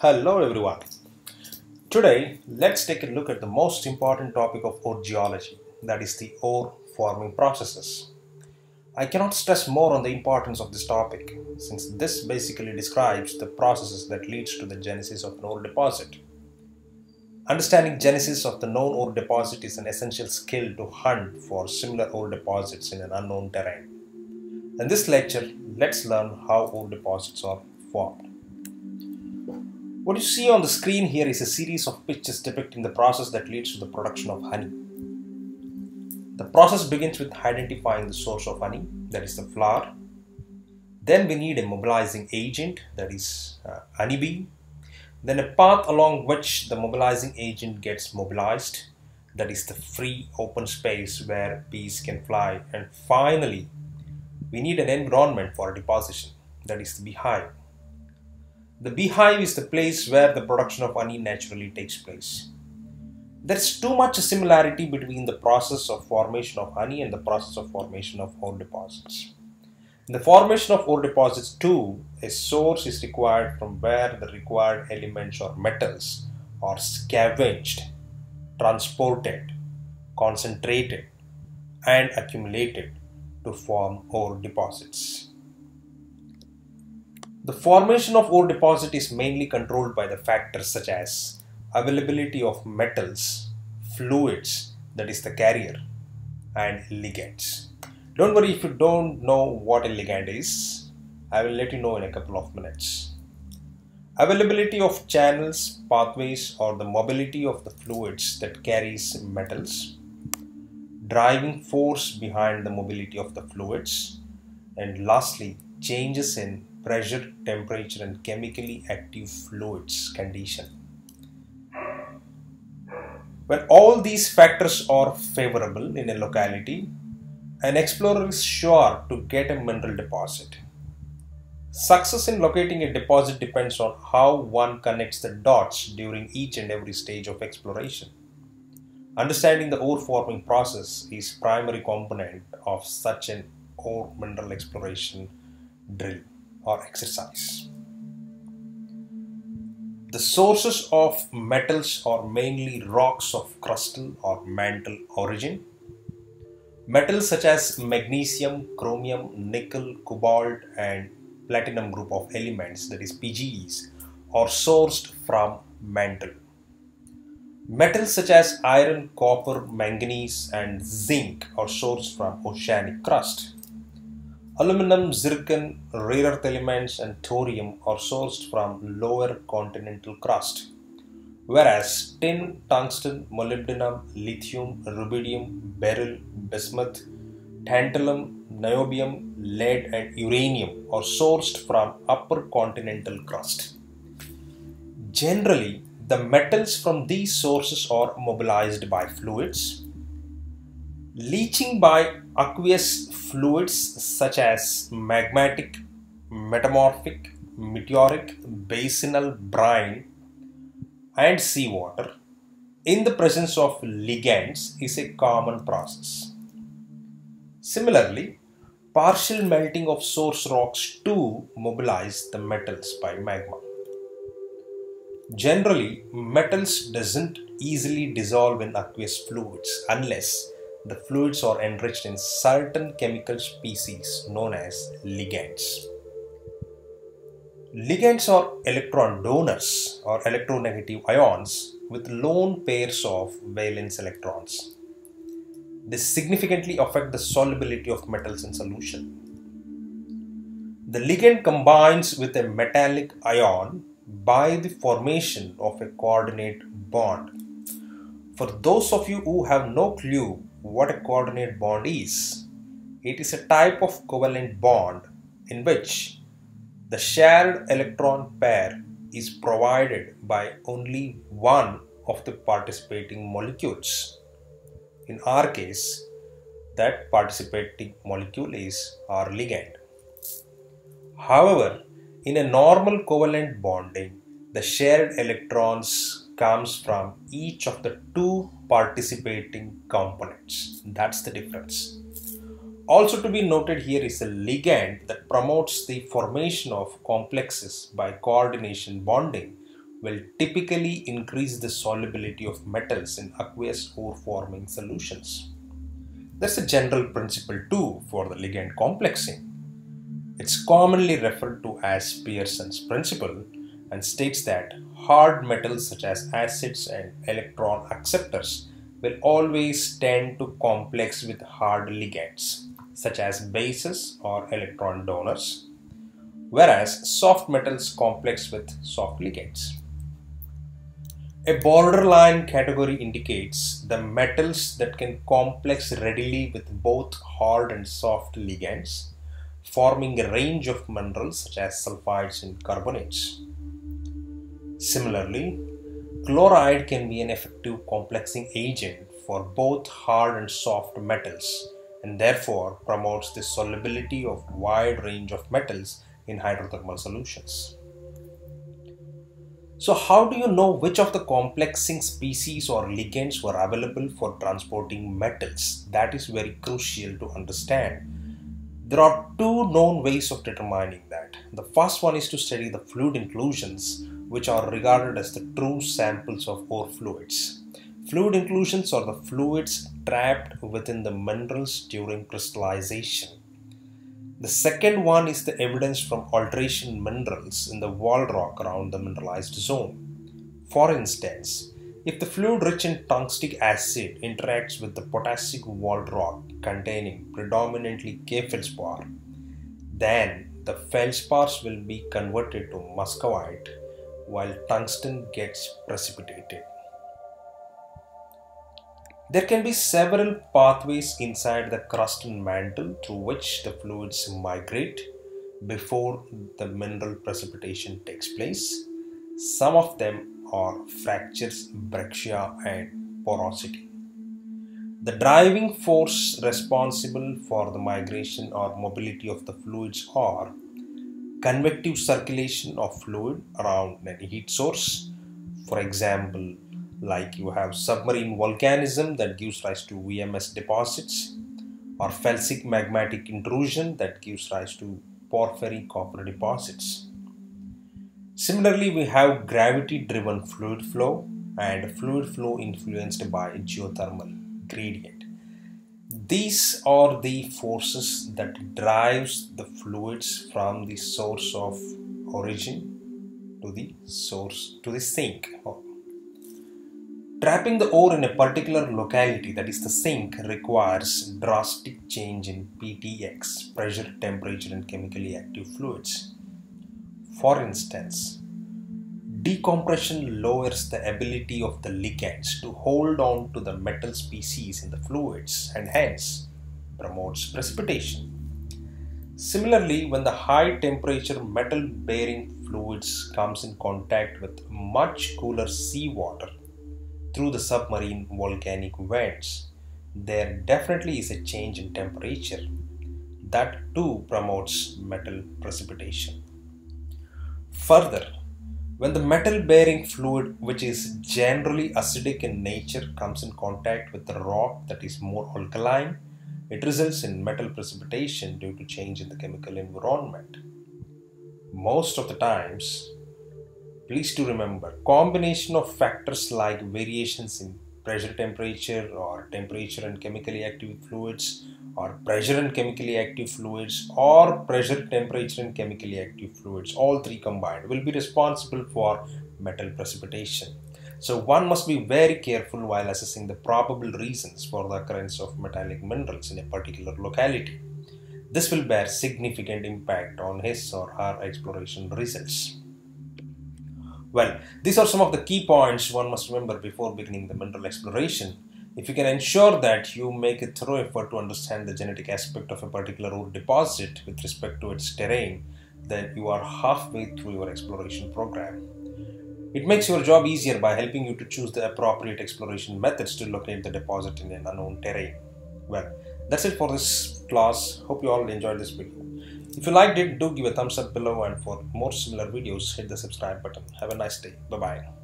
Hello everyone. Today, let's take a look at the most important topic of ore geology, that is the ore forming processes. I cannot stress more on the importance of this topic, since this basically describes the processes that leads to the genesis of an ore deposit. Understanding genesis of the known ore deposit is an essential skill to hunt for similar ore deposits in an unknown terrain. In this lecture, let's learn how ore deposits are formed. What you see on the screen here is a series of pictures depicting the process that leads to the production of honey. The process begins with identifying the source of honey, that is the flower. Then we need a mobilizing agent, that is uh, honeybee. Then a path along which the mobilizing agent gets mobilized, that is the free open space where bees can fly. And finally, we need an environment for deposition, that is the beehive. The beehive is the place where the production of honey naturally takes place. There is too much similarity between the process of formation of honey and the process of formation of ore deposits. In the formation of ore deposits too, a source is required from where the required elements or metals are scavenged, transported, concentrated, and accumulated to form ore deposits. The formation of ore deposit is mainly controlled by the factors such as availability of metals, fluids, that is the carrier, and ligands. Don't worry if you don't know what a ligand is, I will let you know in a couple of minutes. Availability of channels, pathways, or the mobility of the fluids that carries metals, driving force behind the mobility of the fluids, and lastly, changes in pressure, temperature, and chemically active fluids condition. When all these factors are favorable in a locality, an explorer is sure to get a mineral deposit. Success in locating a deposit depends on how one connects the dots during each and every stage of exploration. Understanding the ore forming process is primary component of such an ore mineral exploration drill or exercise. The sources of metals are mainly rocks of crustal or mantle origin. Metals such as magnesium, chromium, nickel, cobalt, and platinum group of elements, that is PGEs, are sourced from mantle. Metals such as iron, copper, manganese, and zinc are sourced from oceanic crust. Aluminum, zircon, rare earth elements, and thorium are sourced from lower continental crust, whereas tin, tungsten, molybdenum, lithium, rubidium, beryl, bismuth, tantalum, niobium, lead, and uranium are sourced from upper continental crust. Generally, the metals from these sources are mobilized by fluids. Leaching by aqueous fluids such as magmatic, metamorphic, meteoric, basinal brine, and seawater in the presence of ligands is a common process. Similarly, partial melting of source rocks too mobilize the metals by magma. Generally, metals doesn't easily dissolve in aqueous fluids unless the fluids are enriched in certain chemical species known as ligands. Ligands are electron donors or electronegative ions with lone pairs of valence electrons. This significantly affect the solubility of metals in solution. The ligand combines with a metallic ion by the formation of a coordinate bond. For those of you who have no clue what a coordinate bond is, it is a type of covalent bond in which the shared electron pair is provided by only one of the participating molecules. In our case, that participating molecule is our ligand. However, in a normal covalent bonding, the shared electrons comes from each of the two participating components. That's the difference. Also to be noted here is a ligand that promotes the formation of complexes by coordination bonding will typically increase the solubility of metals in aqueous ore forming solutions. There's a general principle too for the ligand complexing. It's commonly referred to as Pearson's principle and states that hard metals such as acids and electron acceptors will always tend to complex with hard ligands such as bases or electron donors, whereas soft metals complex with soft ligands. A borderline category indicates the metals that can complex readily with both hard and soft ligands, forming a range of minerals such as sulfides and carbonates. Similarly, chloride can be an effective complexing agent for both hard and soft metals and therefore promotes the solubility of wide range of metals in hydrothermal solutions. So how do you know which of the complexing species or ligands were available for transporting metals? That is very crucial to understand. There are two known ways of determining that. The first one is to study the fluid inclusions which are regarded as the true samples of ore fluids. Fluid inclusions are the fluids trapped within the minerals during crystallization. The second one is the evidence from alteration minerals in the wall rock around the mineralized zone. For instance, if the fluid rich in tungstic acid interacts with the potassic wall rock containing predominantly K feldspar, then the feldspars will be converted to muscovite while tungsten gets precipitated. There can be several pathways inside the crust and mantle through which the fluids migrate before the mineral precipitation takes place. Some of them are fractures, breccia, and porosity. The driving force responsible for the migration or mobility of the fluids are convective circulation of fluid around any heat source, for example, like you have submarine volcanism that gives rise to VMS deposits or felsic magmatic intrusion that gives rise to porphyry copper deposits. Similarly, we have gravity driven fluid flow and fluid flow influenced by geothermal gradient. These are the forces that drives the fluids from the source of origin to the source to the sink Trapping the ore in a particular locality, that is the sink, requires drastic change in PTX, pressure, temperature, and chemically active fluids. For instance, decompression lowers the ability of the ligands to hold on to the metal species in the fluids and hence promotes precipitation. Similarly, when the high temperature metal bearing fluids comes in contact with much cooler seawater, through the submarine volcanic vents, there definitely is a change in temperature. That too promotes metal precipitation. Further, when the metal bearing fluid, which is generally acidic in nature, comes in contact with the rock that is more alkaline, it results in metal precipitation due to change in the chemical environment. Most of the times, please to remember combination of factors like variations in pressure temperature or temperature and chemically active fluids or pressure and chemically active fluids or pressure temperature and chemically active fluids all three combined will be responsible for metal precipitation. So one must be very careful while assessing the probable reasons for the occurrence of metallic minerals in a particular locality. This will bear significant impact on his or her exploration results well, these are some of the key points one must remember before beginning the mineral exploration. If you can ensure that you make a thorough effort to understand the genetic aspect of a particular ore deposit with respect to its terrain, then you are halfway through your exploration program. It makes your job easier by helping you to choose the appropriate exploration methods to locate the deposit in an unknown terrain. Well, that's it for this class. Hope you all enjoyed this video. If you liked it, do give a thumbs up below and for more similar videos, hit the subscribe button. Have a nice day. Bye-bye.